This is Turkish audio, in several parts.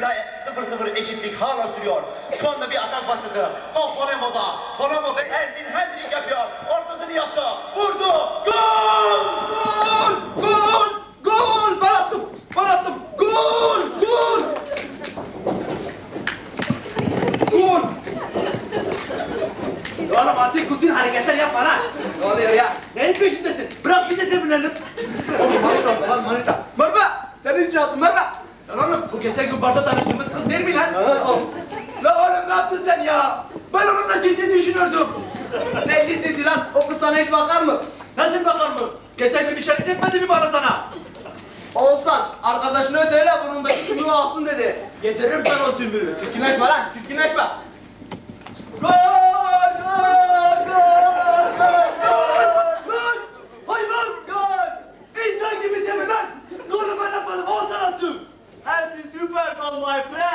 oyunda 0-0 eşitlik hala sürüyor. Şu anda bir atak başladı. Top Fonemo'da. Fonemo ve Ersin handling yapıyor. Ortasını yaptı. Vurdu. Gol! Gol! Gol! Gol! Ben attım! Ben attım! Gol! Gol! Gol! Oğlum artık kutin hareketler yapma lan. Ne oluyor ya? Neyin peşindesin? Bırak bizi de binelim. Oğlum manita lan manita. Merve! Senin icadın Merve! Lan oğlum bu geçen gün barda tanıştığımız kız değil mi lan? Lan oğlum ne yaptın sen ya? Ben onunla ciddi düşünüyordum. Ne ciddisi lan? O kız sana hiç bakar mı? Nasıl bakar mı? Geçen gün işaret etmedi mi bana sana? Olsan arkadaşına söyle burnundaki sümüğü alsın dedi. Getiririm ben o sümüğü. Çirkinleşme lan çirkinleşme. Gol! Gol! Gol! Lan! Hayvan! Gol! İnsan gibisin mi lan? Golü ben atmadım, Oğuzhan attı. Ersin süper gol my friend.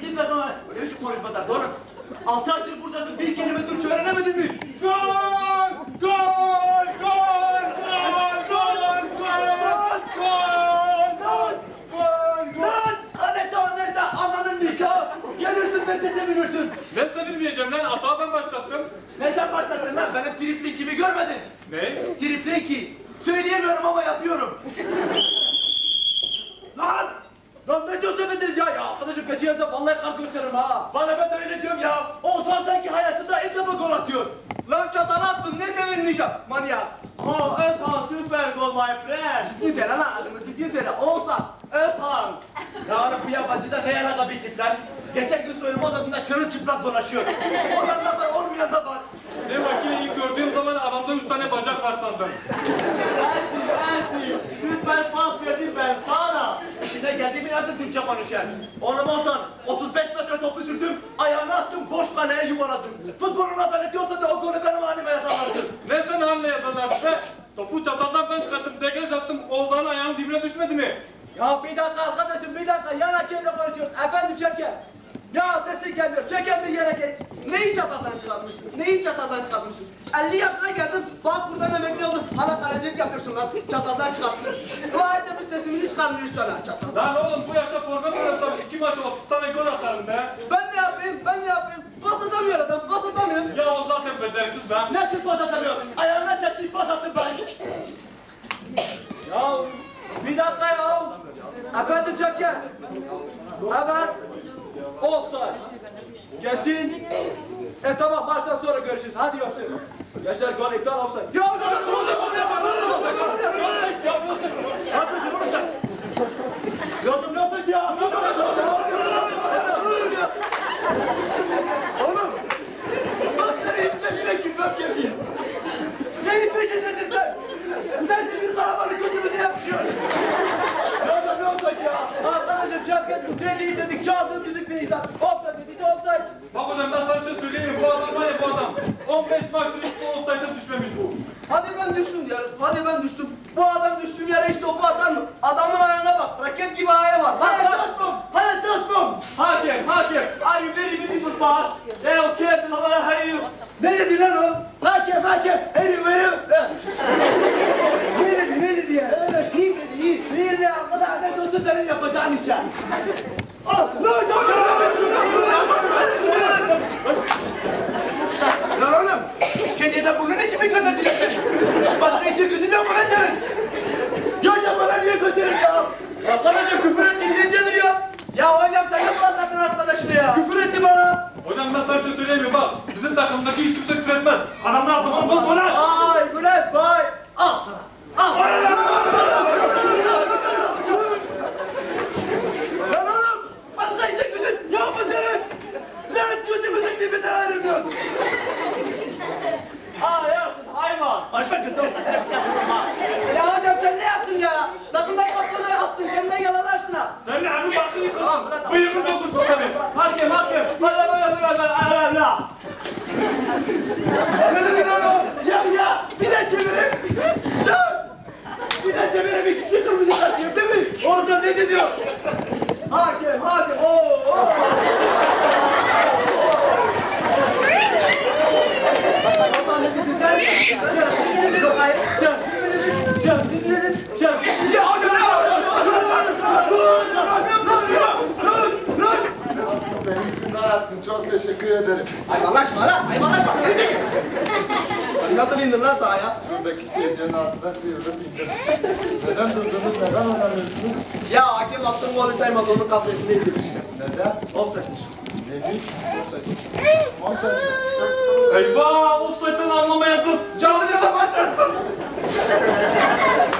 Süper ama öyle bir konuşmadan doğru. Altı aydır buradasın, bir kelime Türkçe öğrenemedin mi? Gol! Gol! Gol! Gol! Gol! Gol! Gol! Gol! Lan! Aneta nerede? Ananın nikahı. Gelirsin ben de sevinirsin. Ne sevinmeyeceğim lan? Atağı ben başlattım. Neden başladın lan? Benim triplik gibi görmedin. Ne? Triplik ki. Söyleyemiyorum ama yapıyorum. Lan! Lan ne diyorsun Bedir ya? Ya kaçıyarsa vallahi kar gösteririm ha. Bana ben de öyle diyorum ya. Oğuzhan sanki hayatında ilk defa gol atıyor. Lan çatal attın ne sevinmeyeceğim manyak. Oh, Özhan süper gol my friend. Düzgün söyle lan adımı düzgün söyle. Oğuzhan. Özhan. Ya oğlum bu yabancı da ne yana bir tipler. Geçen gün soyunma odasında çırılçıplak dolaşıyor. O yanda var, onun yanında var. Ne vakit ilk gördüğüm zaman adamda üç tane bacak var sandım. Ersin, Ersin. Süper pas verdim ben sana. İşine geldiğimi nasıl Türkçe konuşuyor? Oğlum olsan 35 metre topu sürdüm, ayağını attım, boş kaleye yuvaladım. Futbolun adaleti olsa da o golü benim halime yazarlardı. Ne sen haline yazarlar be? Topu çataldan ben çıkarttım, degaj attım. Oğuzhan'ın ayağının dibine düşmedi mi? Ya bir dakika arkadaşım bir dakika yan hakemle konuşuyoruz. Efendim Şevket. Ya sesin gelmiyor. Çeken bir yere geç. Neyi çataldan çıkartmışsın? Neyi çataldan çıkartmışsın? 50 yaşına geldim. Bak buradan emekli oldun. Hala kalecilik yapıyorsun lan. Çataldan çıkartmıyorsun. Et de biz sesimizi çıkarmıyoruz sana. Çatal. Lan oğlum bu yaşta forvet oynasam iki maç 30 tane gol atarım be. Ben ne yapayım? Ben ne yapayım? Pas atamıyorum ben. Pas atamıyorum. Ya o zaten beceriksiz be. Nasıl pas atamıyor? Ayağına çekip pas attım ben. Ya bir dakika ya. Efendim Şevket. Evet. Offside. Kesin. E tamam maçtan sonra görüşürüz. Hadi offside. Yaşar gol iptal offside. Ya offside. Offside. Offside. Offside. Offside. Offside. Ya offside. Ne yapıyorsun oğlum sen? Yolum nasıl ya? Oğlum! Bak seni istediğine gülmem geliyor. Neyin peşindesin sen? Nerede bir karabalık götümüze yapışıyor? Ya ne olacak ya? Arkadaşım Şevket bu dediğim dedik. Çaldığım dedik bir insan. Offside dedi. Offside. Bak hocam ben sana bir şey söyleyeyim mi? Bu adam var ya bu adam. 15 maç hiç olsaydı düşmemiş bu. Hadi ben düştüm diyorum. Hadi ben düştüm. Bu adam düştüğüm yere hiç topu atar mı? Adamın ayağına bak. Raket gibi ayağı var. Bak bak. atmam! Hayatta atmam! Hakem, hakem. Are you very beautiful pass? They okay, how you? Ne dedi lan o? Hakem hakem! Herif! ne dedi ne dedi ya? Öyle iyi dedi iyi. Bir de arkada ne dostu senin yapacağın işe. Al! Ne Lan oğlum! Kendine de bunun için mi gönderdiler seni? Başka işe gücün yok mu lan senin? Ya ya bana niye götürün ya? Arkadaşım küfür ettin diyeceğidir ya. Ya hocam sen nasıl anlattın arkadaşını ya? Küfür etti bana. Hocam ben sana bir şey söyleyeyim mi? Bak bizim takımdaki hiç kimse küfür etmez. Adamlar zaman bozma ederim. Hayvanlaşma lan, hayvanlaşma. Geri çekil. Nasıl indin lan sahaya? Şuradaki seyircinin altına şey sıyırdım indim. Neden durdunuz, neden önemlisiniz? Ya hakem attığım golü saymadı, onun kafesine indirmiş. Neden? Offsetmiş. Neymiş? Offsetmiş. Offsetmiş. Eyvah! Offset'ten anlamayan kız! Canlı yatamak